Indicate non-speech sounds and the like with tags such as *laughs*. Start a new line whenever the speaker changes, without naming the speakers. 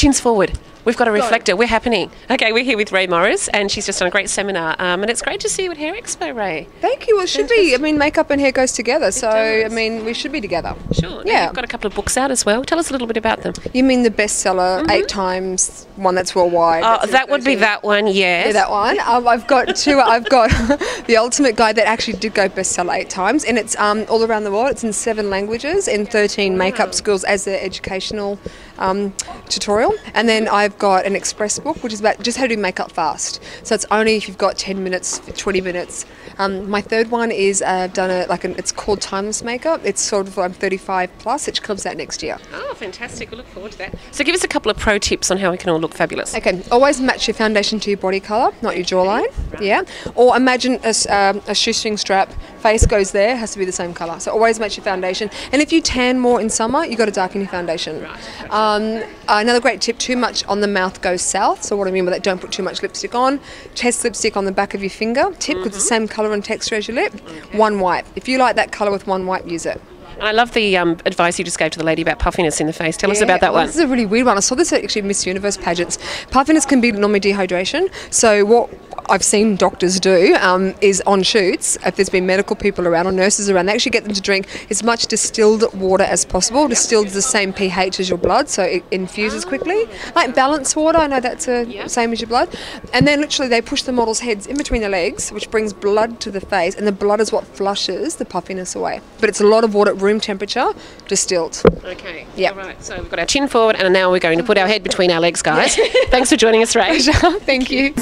Chins forward. We've got a reflector. We're happening. Okay, we're here with Rae Morris, and she's just done a great seminar. Um, and it's great to see you at Hair Expo, Rae.
Thank you. Well, it should be. I mean, makeup and hair goes together, so I mean, we should be together.
Sure.
Yeah.
You've got a couple of books out as well. Tell us a little bit about them.
You mean the bestseller eight times, one that's worldwide?
Oh,
that's
that would be that one, yes.
Yeah, that one. Um, I've got two. *laughs* I've got *laughs* the Ultimate Guide that actually did go bestseller eight times, and it's um, all around the world. It's in seven languages in 13 makeup schools as an educational um, tutorial. And then I've got an express book, which is about just how to do makeup fast. So it's only if you've got 10 minutes, 20 minutes. Um, my third one is uh, I've done a like an, it's called Timeless Makeup. It's sort of I'm 35 plus. It comes out next year.
Oh, fantastic. We'll look forward to that. So give us a couple of pro tips on how we can all look fabulous.
Okay, always match your foundation to your body colour, not your jawline. Yeah. Or imagine a, um, a shoestring strap, face goes there, has to be the same colour. So always match your foundation. And if you tan more in summer, you've got to darken your foundation. Um, another great tip too much on the mouth goes south. So what I mean by that, don't put too much lipstick on. Test lipstick on the back of your finger tip with the mm-hmm. same colour and texture as your lip. One wipe. If you like that colour with one wipe, use it.
I love the um, advice you just gave to the lady about puffiness in the face. Tell us about that
well,
one.
This is a really weird one. I saw this at actually Miss Universe pageants. Puffiness can be normally dehydration. So what I've seen doctors do um, is on shoots, if there's been medical people around or nurses around, they actually get them to drink as much distilled water as possible. Distilled is the same pH as your blood, so it infuses quickly. Like balanced water, I know that's the same as your blood. And then literally they push the model's heads in between their legs, which brings blood to the face, and the blood is what flushes the puffiness away. But it's a lot of water at room temperature, distilled.
Okay.
Yeah.
All right. So we've got our chin forward, and now we're going to put our head between our legs, guys. *laughs* Thanks for joining us, Rae. *laughs*
Thank you.